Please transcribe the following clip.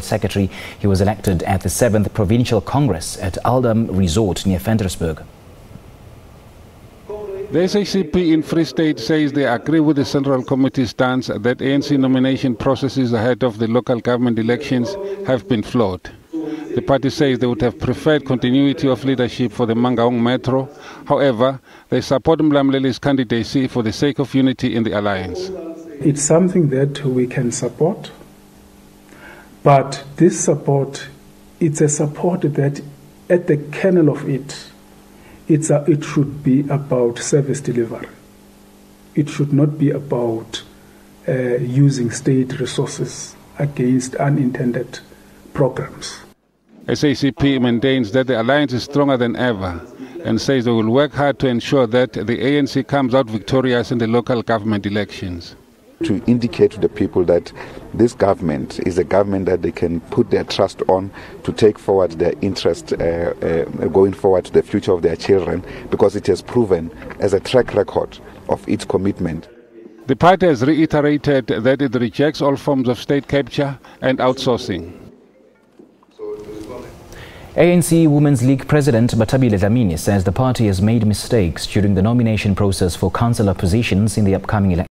Secretary. He was elected at the 7th Provincial Congress at Aldam Resort near Ventersburg. The SACP in Free State says they agree with the Central Committee stance that ANC nomination processes ahead of the local government elections have been flawed. The party says they would have preferred continuity of leadership for the Mangaung Metro. However, they support Mlamleli's candidacy for the sake of unity in the alliance. It's something that we can support, but this support, it's a support that at the kernel of it, it's a, it should be about service delivery. It should not be about uh, using state resources against unintended programs. SACP maintains that the alliance is stronger than ever and says they will work hard to ensure that the ANC comes out victorious in the local government elections. To indicate to the people that this government is a government that they can put their trust on to take forward their interest uh, uh, going forward to the future of their children because it has proven as a track record of its commitment. The party has reiterated that it rejects all forms of state capture and outsourcing. ANC Women's League President Bathabile Dlamini says the party has made mistakes during the nomination process for councillor positions in the upcoming election.